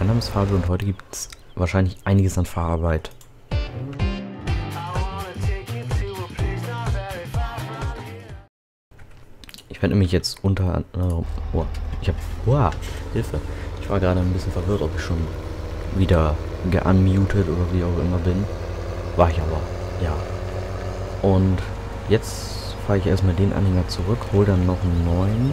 Mein Name ist Fabio und heute gibt es wahrscheinlich einiges an Fahrarbeit. Ich werde nämlich jetzt unter anderem... Oh, ich habe... Wow, Hilfe. Ich war gerade ein bisschen verwirrt, ob ich schon wieder geunmutet oder wie auch immer bin. War ich aber, ja. Und jetzt fahre ich erstmal den Anhänger zurück, hole dann noch einen neuen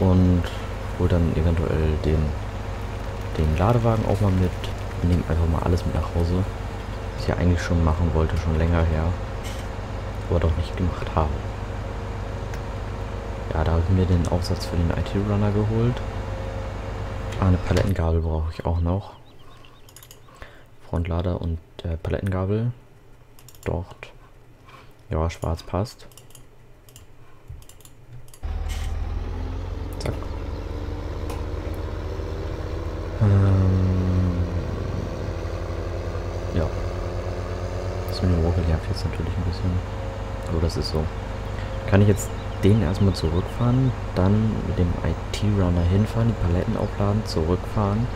und hole dann eventuell den, den Ladewagen auch mal mit. Nehme einfach mal alles mit nach Hause, was ich ja eigentlich schon machen wollte, schon länger her, aber doch nicht gemacht habe. Ja, da habe ich mir den Aufsatz für den IT-Runner geholt. Ah, eine Palettengabel brauche ich auch noch. Frontlader und der Palettengabel. Dort. Ja, schwarz passt. Ja. Das mit dem Rocket nervt jetzt natürlich ein bisschen. Aber das ist so. Kann ich jetzt den erstmal zurückfahren, dann mit dem IT-Runner hinfahren, die Paletten aufladen, zurückfahren.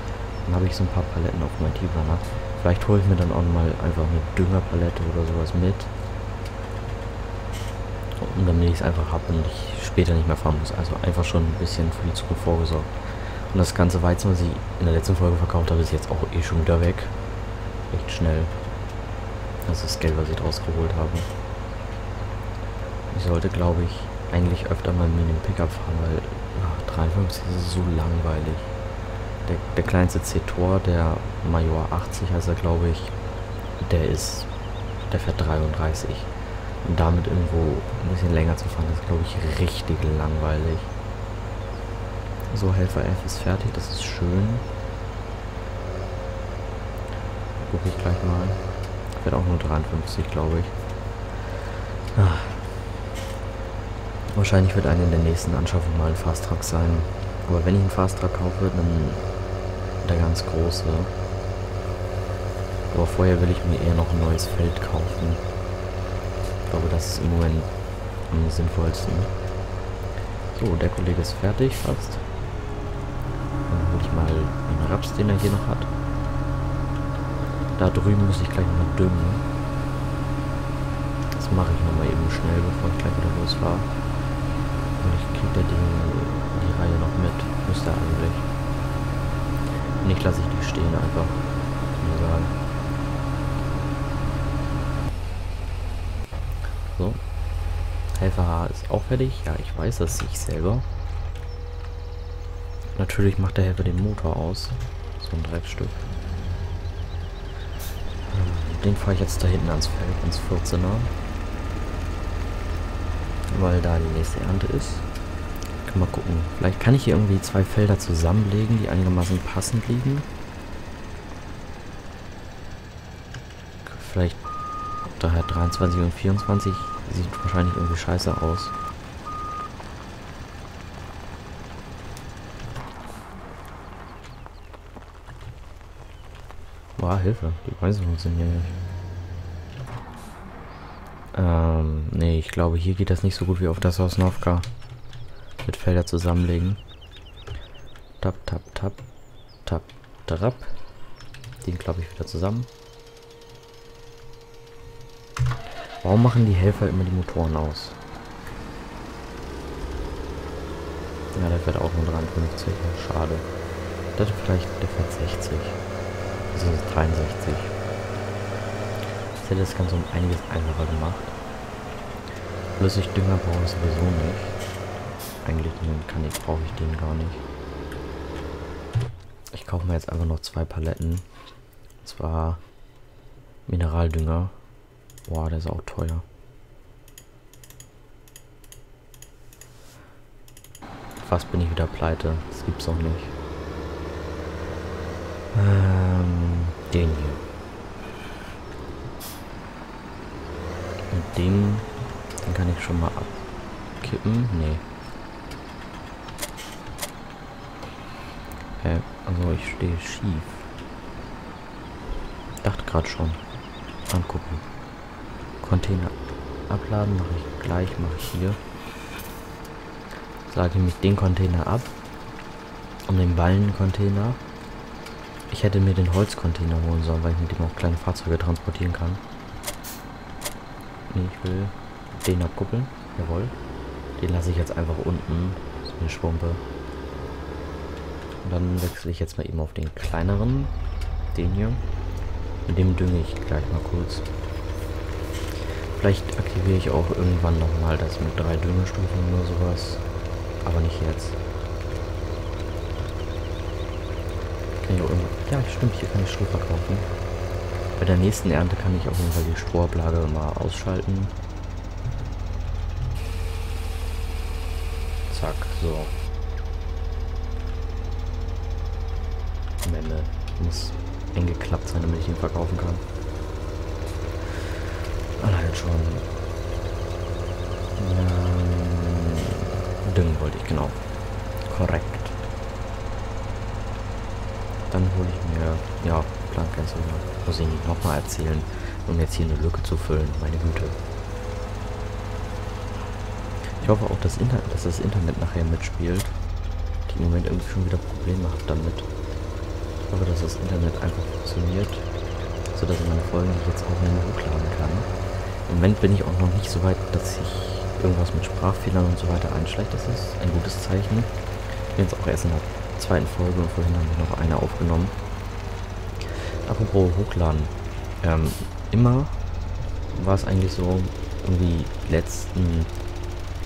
Dann habe ich so ein paar Paletten auf dem IT-Runner. Vielleicht hole ich mir dann auch mal einfach eine Düngerpalette oder sowas mit. Und damit ich es einfach habe und ich später nicht mehr fahren muss. Also einfach schon ein bisschen für die Zukunft vorgesorgt. Und das ganze Weizen, was ich in der letzten Folge verkauft habe, ist jetzt auch eh schon wieder weg. Recht schnell. Das ist das Geld, was ich draus geholt habe. Ich sollte, glaube ich, eigentlich öfter mal mit dem Pickup fahren, weil ach, 53 ist so langweilig. Der, der kleinste C-Tor, der Major 80 heißt er, glaube ich, der ist, der fährt 33. Und damit irgendwo ein bisschen länger zu fahren, ist, glaube ich, richtig langweilig. So, Helfer 11 ist fertig, das ist schön. Gucke ich gleich mal. Fährt auch nur 53, glaube ich. Ach. Wahrscheinlich wird eine der nächsten Anschaffungen mal ein Fast-Truck sein. Aber wenn ich einen Fast-Truck kaufe, dann der ganz große. Aber vorher will ich mir eher noch ein neues Feld kaufen. Ich glaube, das ist im Moment am sinnvollsten. So, der Kollege ist fertig fast. Dann hole ich mal den Raps, den er hier noch hat. Da drüben muss ich gleich mal düngen. Das mache ich nochmal eben schnell, bevor ich gleich wieder losfahre. Hoffentlich kriegt er die, die Reihe noch mit. Müsste eigentlich. Nicht lasse ich die stehen einfach. So. Helfer H ist auch fertig. Ja, ich weiß das ich selber. Natürlich macht der Helfer den Motor aus. So ein Dreckstück. Den fahre ich jetzt da hinten ans Feld, ans 14er weil da die nächste Ernte ist. Kann mal gucken. Vielleicht kann ich hier irgendwie zwei Felder zusammenlegen, die einigermaßen passend liegen. Vielleicht daher 23 und 24 sieht wahrscheinlich irgendwie scheiße aus. Boah, Hilfe. Die Weise funktionieren nicht. Ähm, nee, ich glaube, hier geht das nicht so gut wie auf das aus Novka. Mit Felder zusammenlegen. Tap, tap, tap. Tap, trap. Den glaube ich wieder zusammen. Warum machen die Helfer immer die Motoren aus? Ja, der fährt auch nur 53. Schade. Das vielleicht der fährt 60. Das ist 63. Das hätte das Ganze um einiges einfacher gemacht. Flüssigdünger brauche ich sowieso nicht. Eigentlich kann ich, brauche ich den gar nicht. Ich kaufe mir jetzt einfach noch zwei Paletten. Und zwar Mineraldünger. Boah, der ist auch teuer. Fast bin ich wieder pleite. Das gibt's auch nicht. Ähm, den hier. Mit dem, den kann ich schon mal abkippen. Nee. Hä? Also ich stehe schief. Dachte gerade schon. Angucken. Container abladen mache ich gleich, mache ich hier. Sage mich den Container ab. Um den Ballencontainer. Ich hätte mir den Holzcontainer holen sollen, weil ich mit dem auch kleine Fahrzeuge transportieren kann. Nee, ich will den abkuppeln. Jawohl. Den lasse ich jetzt einfach unten. Das ist eine Schwumpe. Und dann wechsle ich jetzt mal eben auf den kleineren. Den hier. Mit dem dünge ich gleich mal kurz. Vielleicht aktiviere ich auch irgendwann nochmal das mit drei Düngestufen oder sowas. Aber nicht jetzt. Kann ich auch irgendwann... Ja, stimmt, hier kann ich Stroh verkaufen. Bei der nächsten Ernte kann ich auf jeden Fall die Strohablage mal ausschalten. Zack, so. Am Ende muss eng geklappt sein, damit ich ihn verkaufen kann. Allein schon. Ähm, düngen wollte ich, genau. Korrekt. Dann hole ich mir, ja, Plankensel. Muss ich nicht nochmal erzählen, um jetzt hier eine Lücke zu füllen. Meine Güte. Ich hoffe auch, dass, Inter dass das Internet nachher mitspielt. Die im Moment irgendwie schon wieder Probleme hat damit. Ich hoffe, dass das Internet einfach funktioniert, sodass ich meine Folgen jetzt auch mehr hochladen kann. Im Moment bin ich auch noch nicht so weit, dass ich irgendwas mit Sprachfehlern und so weiter einschleicht. Das ist ein gutes Zeichen. Ich bin jetzt auch erst in der zweiten Folge und vorhin haben wir noch eine aufgenommen. Apropos hochladen. Ähm, immer war es eigentlich so, irgendwie letzten,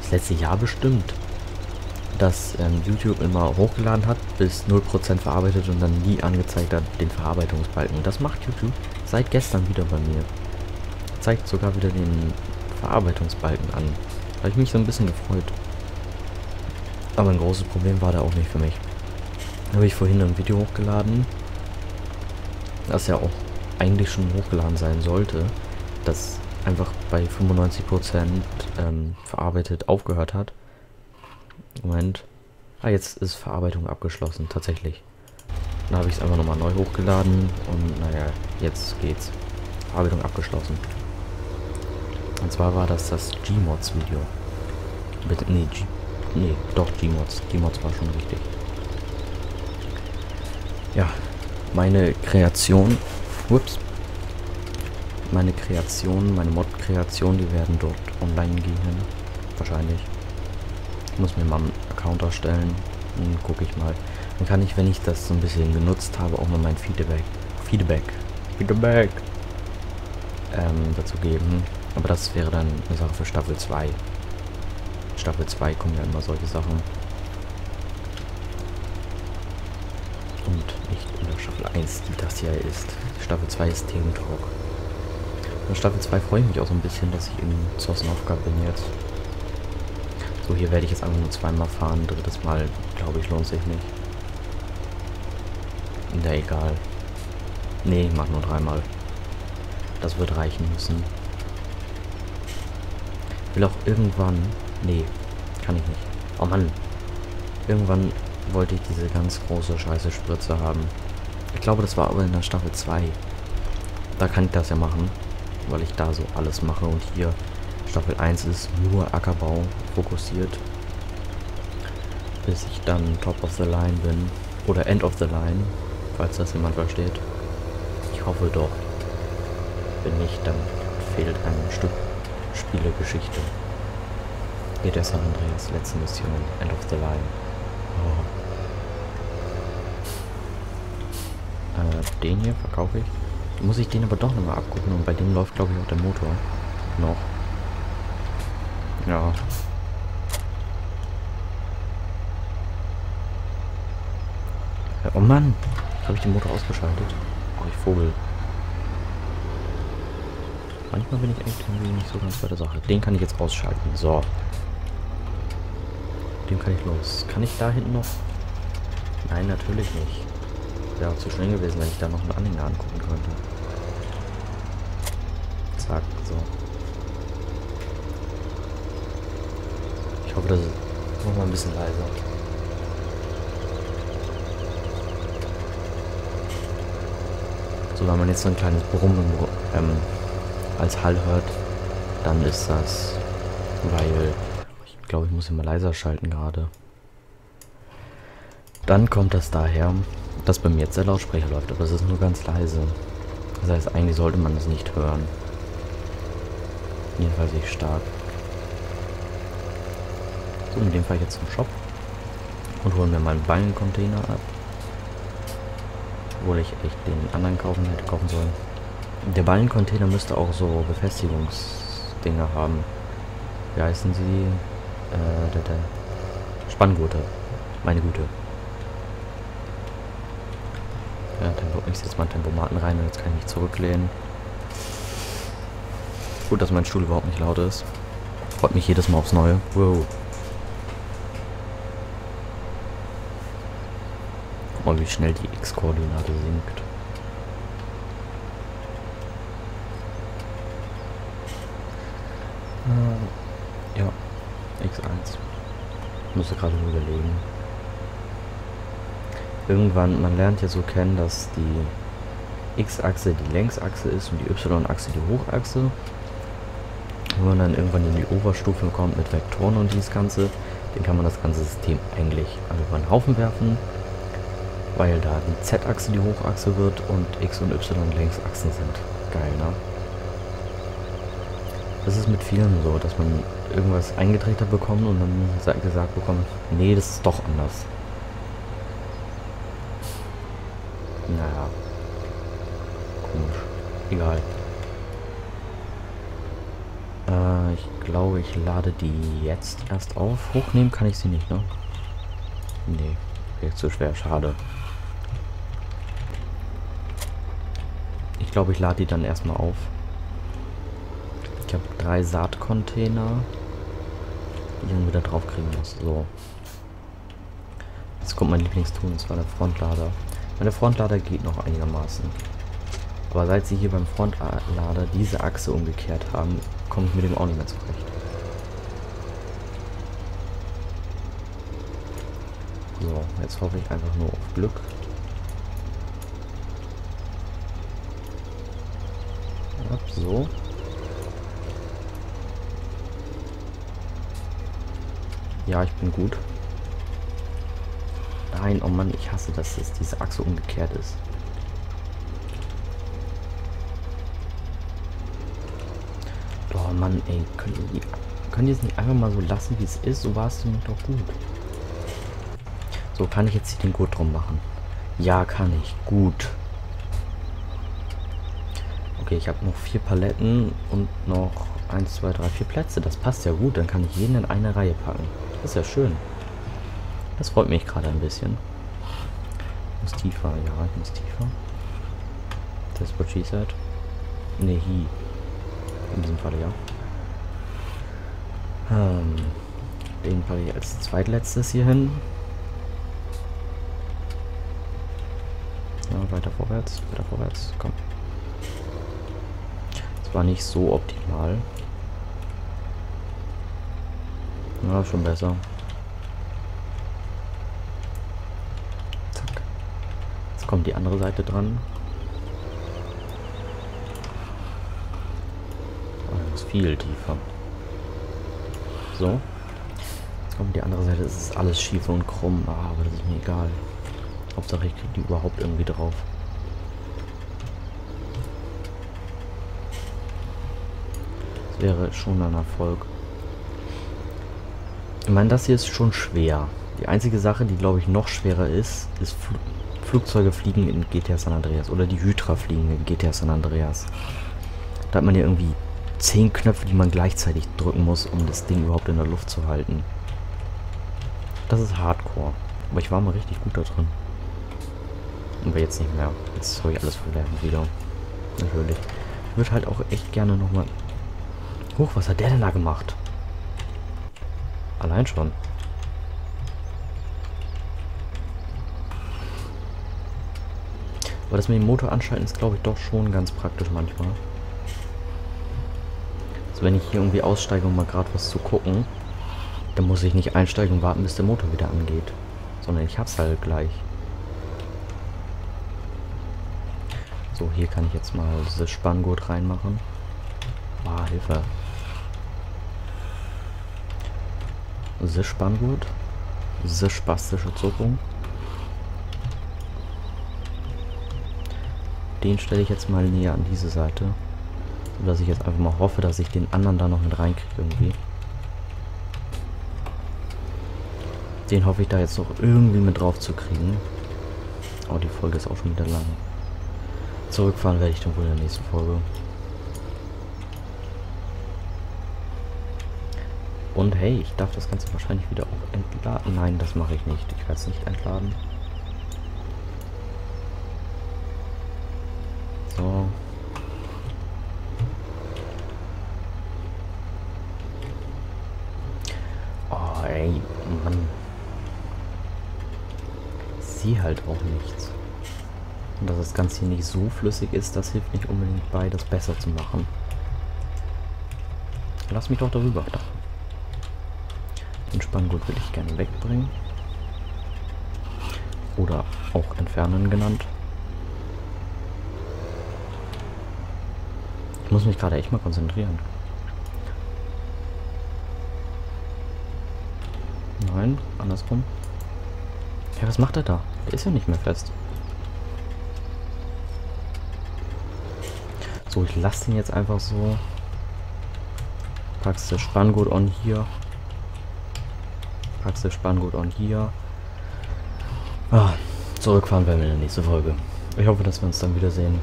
das letzte Jahr bestimmt, dass ähm, YouTube immer hochgeladen hat, bis 0% verarbeitet und dann nie angezeigt hat, den Verarbeitungsbalken. Das macht YouTube seit gestern wieder bei mir. Zeigt sogar wieder den Verarbeitungsbalken an. Da habe ich mich so ein bisschen gefreut. Aber ein großes Problem war da auch nicht für mich. Habe ich vorhin ein Video hochgeladen, das ja auch eigentlich schon hochgeladen sein sollte, das einfach bei 95% ähm, verarbeitet aufgehört hat. Moment. Ah, jetzt ist Verarbeitung abgeschlossen, tatsächlich. Dann habe ich es einfach nochmal neu hochgeladen und naja, jetzt geht's. Verarbeitung abgeschlossen. Und zwar war das das Gmods-Video. Nee, G nee, doch Gmods. Gmods war schon richtig. Ja, meine Kreation, ups, meine Kreation, meine Mod-Kreation, die werden dort online gehen, wahrscheinlich. Ich muss mir mal einen Account erstellen, dann gucke ich mal. Dann kann ich, wenn ich das so ein bisschen genutzt habe, auch mal mein Feedback, Feedback, Feedback ähm, dazu geben. Aber das wäre dann eine Sache für Staffel 2. Staffel 2 kommen ja immer solche Sachen. Und nicht in der Staffel 1, die das hier ist. Staffel 2 ist Themen Talk. In Staffel 2 freue ich mich auch so ein bisschen, dass ich in Sosnovka bin jetzt. So, hier werde ich jetzt einfach nur zweimal fahren. Drittes Mal, glaube ich, lohnt sich nicht. Na egal. Nee, ich mache nur dreimal. Das wird reichen müssen. Will auch irgendwann... Nee, kann ich nicht. Oh Mann. Irgendwann wollte ich diese ganz große scheiße Spritze haben. Ich glaube, das war aber in der Staffel 2. Da kann ich das ja machen, weil ich da so alles mache und hier Staffel 1 ist nur Ackerbau fokussiert. Bis ich dann Top of the Line bin. Oder End of the Line, falls das jemand versteht. Ich hoffe doch. Wenn nicht, dann fehlt ein Stück Spielegeschichte. Geht der San Andreas letzte Mission, End of the Line. Oh. Den hier verkaufe ich. Muss ich den aber doch nochmal abgucken und bei dem läuft glaube ich auch der Motor. Noch. Ja. Äh, oh Mann! Habe ich den Motor ausgeschaltet? Oh, ich Vogel. Manchmal bin ich echt irgendwie nicht so ganz bei der Sache. Den kann ich jetzt ausschalten. So. Dem kann ich los. Kann ich da hinten noch? Nein, natürlich nicht. Wäre auch zu schnell gewesen, wenn ich da noch einen Anhänger angucken könnte. Zack, so. Ich hoffe, das ist noch mal ein bisschen leiser. So, wenn man jetzt so ein kleines Brummen ähm, als Hall hört, dann ist das, weil ich glaube, ich muss mal leiser schalten gerade. Dann kommt das daher, dass bei mir jetzt der Lautsprecher läuft, aber es ist nur ganz leise. Das heißt, eigentlich sollte man es nicht hören. Jedenfalls nicht stark. So, mit dem ich jetzt zum Shop und holen mir meinen Ballencontainer ab. Obwohl ich echt den anderen kaufen hätte kaufen sollen. Der Ballencontainer müsste auch so Befestigungsdinger haben. Wie heißen sie? Äh, der, der Spanngurte. Meine Güte. Ja, Tempo, ich setze mal Tempomaten rein und jetzt kann ich mich zurücklehnen. Gut, dass mein Stuhl überhaupt nicht laut ist. Freut mich jedes Mal aufs Neue. Wow. Guck mal, wie schnell die X-Koordinate sinkt. Äh, ja, X1. Ich musste gerade überlegen. Irgendwann, man lernt ja so kennen, dass die X-Achse die Längsachse ist und die Y-Achse die Hochachse. Wenn man dann irgendwann in die Oberstufe kommt mit Vektoren und dieses Ganze, dann kann man das ganze System eigentlich über einen Haufen werfen, weil da die Z-Achse die Hochachse wird und X und Y Längsachsen sind. Geil, ne? Das ist mit vielen so, dass man irgendwas eingetreten bekommt und dann gesagt bekommt, nee, das ist doch anders. Naja. Komisch. Egal. Äh, ich glaube, ich lade die jetzt erst auf. Hochnehmen kann ich sie nicht, ne? Nee, wäre zu schwer. Schade. Ich glaube, ich lade die dann erstmal auf. Ich habe drei Saatcontainer, die ich dann wieder drauf kriegen muss. So. Jetzt kommt mein Lieblingstool, und zwar der Frontlader. Meine Frontlader geht noch einigermaßen. Aber seit sie hier beim Frontlader diese Achse umgekehrt haben, komme ich mit dem auch nicht mehr zurecht. So, jetzt hoffe ich einfach nur auf Glück. Ja, so. Ja, ich bin gut. Nein, oh Mann, ich hasse, dass es diese Achse umgekehrt ist. Oh Mann, ey, könnt ihr, könnt ihr es nicht einfach mal so lassen, wie es ist? So war es doch gut. So, kann ich jetzt hier den Gurt drum machen? Ja, kann ich. Gut. Okay, ich habe noch vier Paletten und noch 1, 2, 3, 4 Plätze. Das passt ja gut. Dann kann ich jeden in eine Reihe packen. Das ist ja schön. Das freut mich gerade ein bisschen. Ich muss tiefer, ja, ich muss tiefer. Das ist what she said. Ne, he. In diesem Fall ja. Ähm, den packe ich als zweitletztes hier hin. Ja, weiter vorwärts, weiter vorwärts, komm. Das war nicht so optimal. Ja, schon besser. Kommt die andere Seite dran. Oh, das ist viel tiefer. So. Jetzt kommt die andere Seite. Es ist alles schief und krumm. Ah, aber das ist mir egal. Hauptsache ich kriege die überhaupt irgendwie drauf. Das wäre schon ein Erfolg. Ich meine, das hier ist schon schwer. Die einzige Sache, die glaube ich noch schwerer ist, ist Flugzeuge fliegen in GTA San Andreas oder die Hydra fliegen in GTA San Andreas. Da hat man ja irgendwie zehn Knöpfe, die man gleichzeitig drücken muss, um das Ding überhaupt in der Luft zu halten. Das ist Hardcore. Aber ich war mal richtig gut da drin. Aber jetzt nicht mehr. Jetzt soll ich alles verlernen wieder. Natürlich. Ich würde halt auch echt gerne nochmal... Huch, was hat der denn da gemacht? Allein schon. Aber das mit dem Motor anschalten ist, glaube ich, doch schon ganz praktisch manchmal. Also wenn ich hier irgendwie aussteige, um mal gerade was zu gucken, dann muss ich nicht einsteigen und warten, bis der Motor wieder angeht. Sondern ich hab's halt gleich. So, hier kann ich jetzt mal das Spanngurt reinmachen. Ah, Hilfe. Das Spanngurt. Das spastische Zuckung. Den stelle ich jetzt mal näher an diese Seite. Sodass ich jetzt einfach mal hoffe, dass ich den anderen da noch mit reinkriege irgendwie. Den hoffe ich da jetzt noch irgendwie mit drauf zu kriegen. Oh, die Folge ist auch schon wieder lang. Zurückfahren werde ich dann wohl in der nächsten Folge. Und hey, ich darf das Ganze wahrscheinlich wieder auch entladen. Nein, das mache ich nicht. Ich werde es nicht entladen. So. Oh, ey, Mann. Sie halt auch nichts. Und dass das Ganze hier nicht so flüssig ist, das hilft nicht unbedingt bei, das besser zu machen. Lass mich doch darüber. Da. Den Spanngurt will ich gerne wegbringen. Oder auch entfernen genannt. Muss mich gerade echt mal konzentrieren. Nein, andersrum. Ja, was macht er da? Der ist ja nicht mehr fest. So, ich lasse den jetzt einfach so. Packst du Spanngurt on hier. Packst du Spanngurt on hier. Ah, zurückfahren werden wir in der nächsten Folge. Ich hoffe, dass wir uns dann wiedersehen.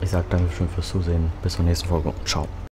Ich sage Dankeschön fürs Zusehen. Bis zur nächsten Folge ciao.